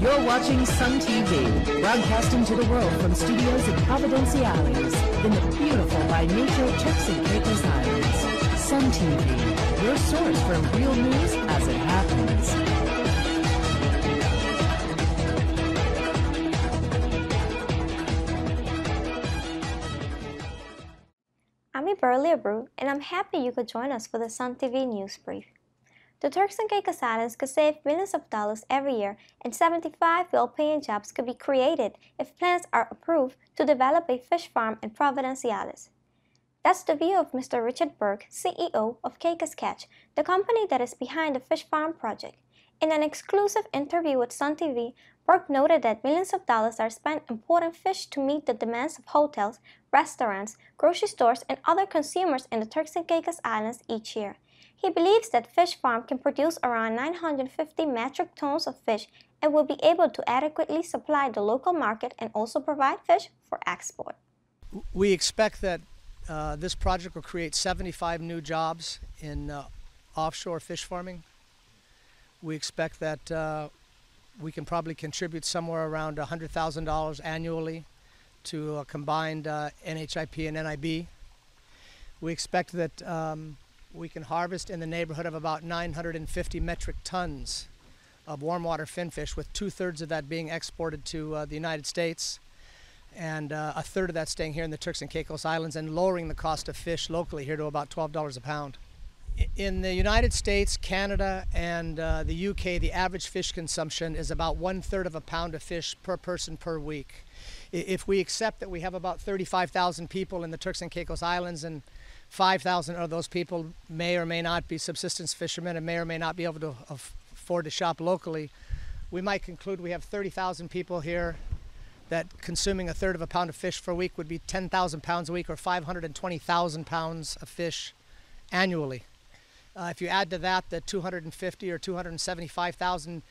You're watching Sun TV, broadcasting to the world from studios in Providenciales, in the beautiful by nature Turks and Caicos Islands. Sun TV, your source for real news as it happens. I'm Iberlia Brew, and I'm happy you could join us for the Sun TV News Brief. The Turks and Caicos Islands could save millions of dollars every year, and 75 well-paying jobs could be created if plans are approved to develop a fish farm in Providenciales. That's the view of Mr. Richard Burke, CEO of Caicos Catch, the company that is behind the fish farm project. In an exclusive interview with Sun TV, Burke noted that millions of dollars are spent importing fish to meet the demands of hotels, restaurants, grocery stores, and other consumers in the Turks and Caicos Islands each year. He believes that Fish Farm can produce around 950 metric tons of fish and will be able to adequately supply the local market and also provide fish for export. We expect that uh, this project will create 75 new jobs in uh, offshore fish farming. We expect that uh, we can probably contribute somewhere around $100,000 annually to a combined uh, NHIP and NIB. We expect that um, we can harvest in the neighborhood of about 950 metric tons of warm water finfish, with two thirds of that being exported to uh, the United States and uh, a third of that staying here in the Turks and Caicos Islands and lowering the cost of fish locally here to about $12 a pound. In the United States, Canada, and uh, the UK, the average fish consumption is about one third of a pound of fish per person per week. If we accept that we have about 35,000 people in the Turks and Caicos Islands and 5,000 of those people may or may not be subsistence fishermen and may or may not be able to afford to shop locally, we might conclude we have 30,000 people here that consuming a third of a pound of fish per week would be 10,000 pounds a week or 520,000 pounds of fish annually. Uh, if you add to that the 250 or 275,000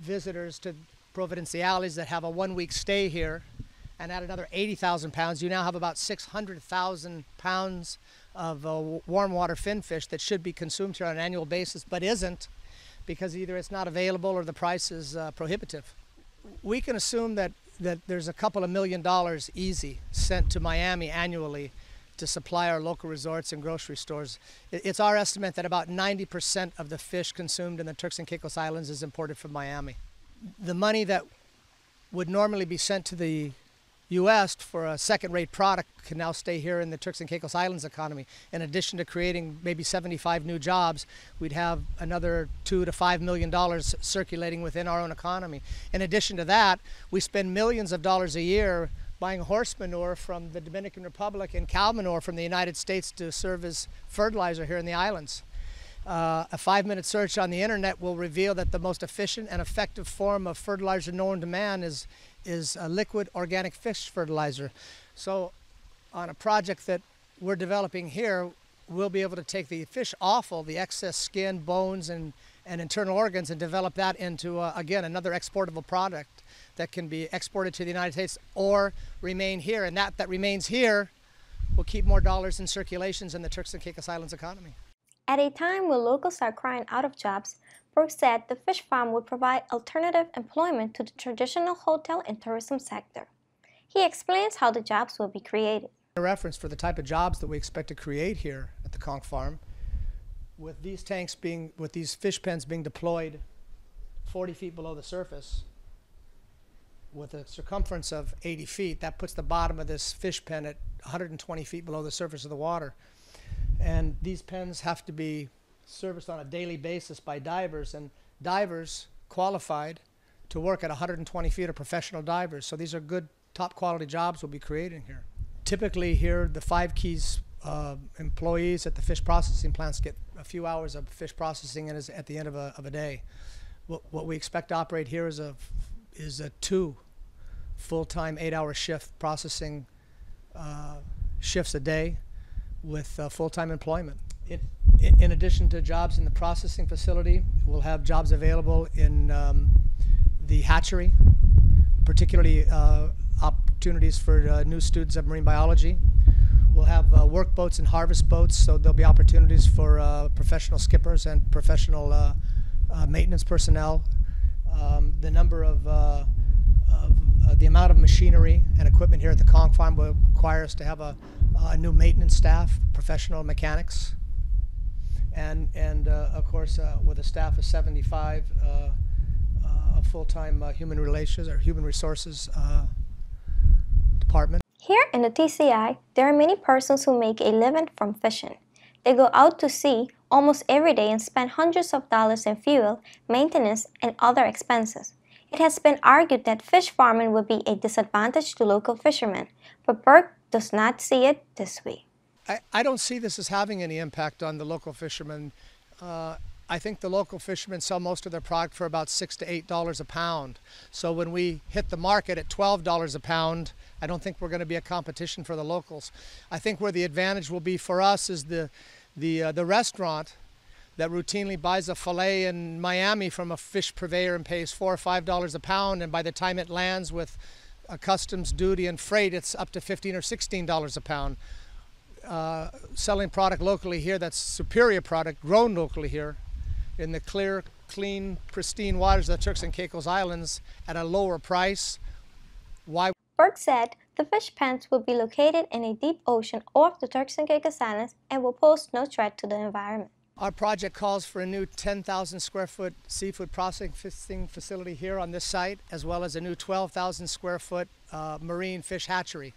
visitors to Providenciales that have a one week stay here and add another 80,000 pounds, you now have about 600,000 pounds of uh, warm water finfish that should be consumed here on an annual basis but isn't because either it's not available or the price is uh, prohibitive. We can assume that, that there's a couple of million dollars easy sent to Miami annually to supply our local resorts and grocery stores. It's our estimate that about 90% of the fish consumed in the Turks and Caicos Islands is imported from Miami. The money that would normally be sent to the U.S. for a second-rate product can now stay here in the Turks and Caicos Islands economy. In addition to creating maybe 75 new jobs, we'd have another two to five million dollars circulating within our own economy. In addition to that, we spend millions of dollars a year buying horse manure from the Dominican Republic and cow manure from the United States to serve as fertilizer here in the islands. Uh, a five-minute search on the internet will reveal that the most efficient and effective form of fertilizer known to man is is a liquid organic fish fertilizer. So on a project that we're developing here, we'll be able to take the fish offal, the excess skin, bones, and, and internal organs, and develop that into, uh, again, another exportable product that can be exported to the United States or remain here. And that that remains here will keep more dollars in circulations in the Turks and Caicos Islands economy. At a time when locals are crying out of jobs, Burke said the fish farm would provide alternative employment to the traditional hotel and tourism sector. He explains how the jobs will be created. A reference for the type of jobs that we expect to create here at the Conch Farm, with these tanks being, with these fish pens being deployed 40 feet below the surface, with a circumference of 80 feet, that puts the bottom of this fish pen at 120 feet below the surface of the water. And these pens have to be serviced on a daily basis by divers, and divers qualified to work at 120 feet are professional divers. So these are good, top quality jobs we'll be creating here. Typically, here, the Five Cays uh, employees at the fish processing plants get a few hours of fish processing is at the end of a, of a day. What, what we expect to operate here is a, is a two full-time eight-hour shift processing uh, shifts a day with uh, full-time employment. It, in addition to jobs in the processing facility, we'll have jobs available in um, the hatchery, particularly uh, opportunities for uh, new students of marine biology. We'll have uh, work boats and harvest boats, so there'll be opportunities for uh, professional skippers and professional uh, uh, maintenance personnel. Um, the number of, uh, of uh, the amount of machinery and equipment here at the Conch Farm will require us to have a, a new maintenance staff, professional mechanics, and and of course with a staff of 75, uh, uh, a full-time human relations or human resources department. Here in the TCI, there are many persons who make a living from fishing. They go out to sea almost every day and spend hundreds of dollars in fuel, maintenance, and other expenses. It has been argued that fish farming would be a disadvantage to local fishermen, but Burke does not see it this way. I, I don't see this as having any impact on the local fishermen. Uh, I think the local fishermen sell most of their product for about six to eight dollars a pound. So when we hit the market at twelve dollars a pound, I don't think we're going to be a competition for the locals. I think where the advantage will be for us is the the uh, the restaurant that routinely buys a fillet in Miami from a fish purveyor and pays four or five dollars a pound, and by the time it lands with a customs duty and freight, it's up to fifteen or sixteen dollars a pound. Uh, selling product locally here that's superior product grown locally here in the clear, clean, pristine waters of the Turks and Caicos Islands at a lower price. Why? Burke said the fish pens will be located in a deep ocean off the Turks and Caicos Islands and will pose no threat to the environment. Our project calls for a new 10,000 square foot seafood processing facility here on this site, as well as a new 12,000 square foot uh, marine fish hatchery.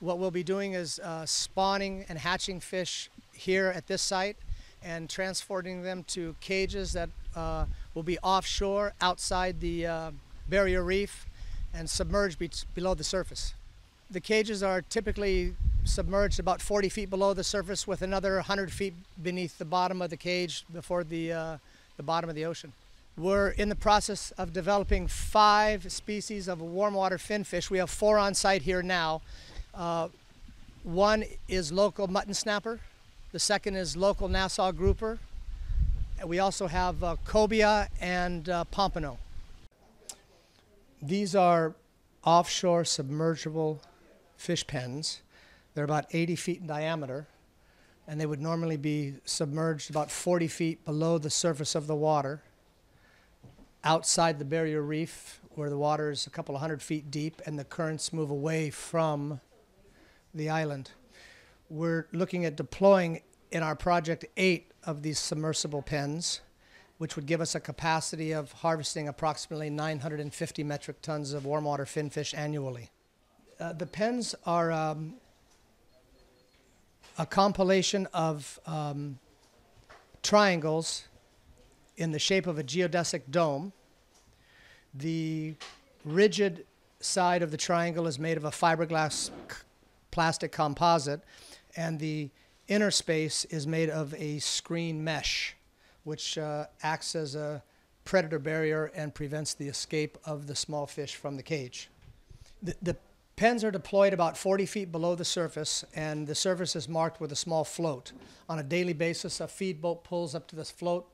What we'll be doing is uh, spawning and hatching fish here at this site and transporting them to cages that uh, will be offshore outside the uh, barrier reef and submerged be below the surface. The cages are typically submerged about 40 feet below the surface with another 100 feet beneath the bottom of the cage before the, uh, the bottom of the ocean. We're in the process of developing five species of warm water finfish. We have four on site here now. Uh, one is local mutton snapper. The second is local Nassau grouper. We also have uh, cobia and uh, pompano. These are offshore submergible fish pens. They're about 80 feet in diameter, and they would normally be submerged about 40 feet below the surface of the water, outside the barrier reef, where the water is a couple of hundred feet deep and the currents move away from the island. We're looking at deploying in our project eight of these submersible pens, which would give us a capacity of harvesting approximately 950 metric tons of warm water finfish annually. Uh, the pens are um, a compilation of um, triangles in the shape of a geodesic dome. The rigid side of the triangle is made of a fiberglass plastic composite, and the inner space is made of a screen mesh, which uh, acts as a predator barrier and prevents the escape of the small fish from the cage. The, the pens are deployed about 40 feet below the surface, and the surface is marked with a small float. On a daily basis, a feed boat pulls up to this float,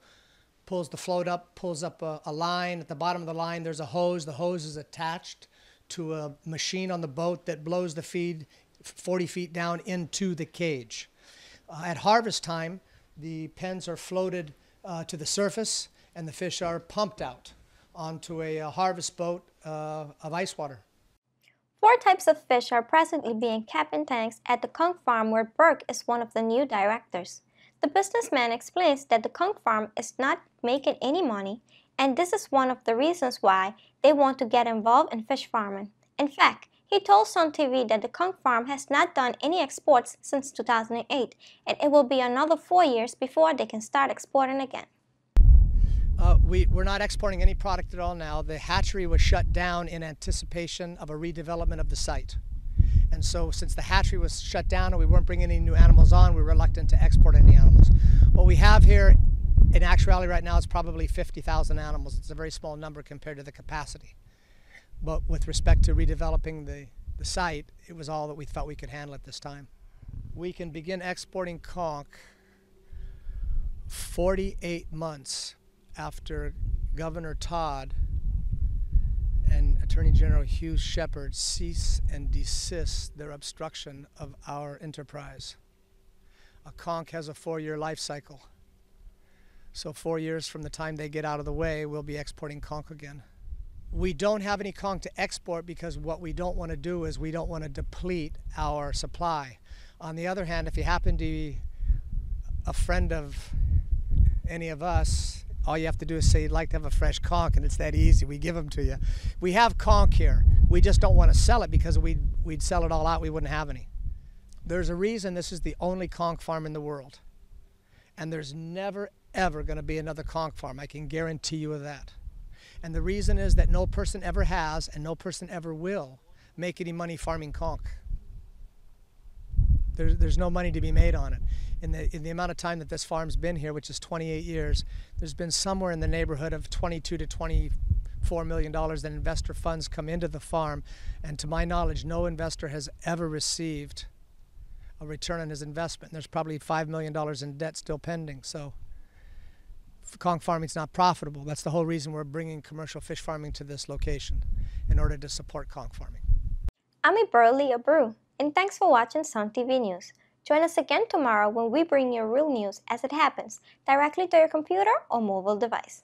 pulls the float up, pulls up a, a line. At the bottom of the line, there's a hose. The hose is attached to a machine on the boat that blows the feed 40 feet down into the cage. Uh, at harvest time, the pens are floated uh, to the surface and the fish are pumped out onto a, a harvest boat uh, of ice water. Four types of fish are presently being kept in tanks at the Conch Farm where Burke is one of the new directors. The businessman explains that the Conch Farm is not making any money and this is one of the reasons why they want to get involved in fish farming. In fact, he told Sun TV that the Conch Farm has not done any exports since 2008 and it will be another four years before they can start exporting again. Uh, we, we're not exporting any product at all now. The hatchery was shut down in anticipation of a redevelopment of the site. And so since the hatchery was shut down and we weren't bringing any new animals on, we were reluctant to export any animals. What we have here in actuality right now is probably 50,000 animals. It's a very small number compared to the capacity. But with respect to redeveloping the, the site, it was all that we thought we could handle at this time. We can begin exporting conch 48 months after Governor Todd and Attorney General Huw Shepheard cease and desist their obstruction of our enterprise. A conch has a four year life cycle. So, four years from the time they get out of the way, we'll be exporting conch again. We don't have any conch to export because what we don't want to do is we don't want to deplete our supply. On the other hand, if you happen to be a friend of any of us, all you have to do is say you'd like to have a fresh conch, and it's that easy. We give them to you. We have conch here. We just don't want to sell it because we'd, we'd sell it all out. We wouldn't have any. There's a reason this is the only conch farm in the world. And there's never, ever going to be another conch farm. I can guarantee you of that. And the reason is that no person ever has and no person ever will make any money farming conch. There's, there's no money to be made on it. In the, in the amount of time that this farm's been here, which is 28 years, there's been somewhere in the neighborhood of 22 to 24 million dollars that investor funds come into the farm. And to my knowledge, no investor has ever received a return on his investment. And There's probably $5 million in debt still pending. So conch farming is not profitable. That's the whole reason we're bringing commercial fish farming to this location in order to support conch farming. I'm Iberly Abreu, and thanks for watching Sun TV News. Join us again tomorrow when we bring you real news as it happens, directly to your computer or mobile device.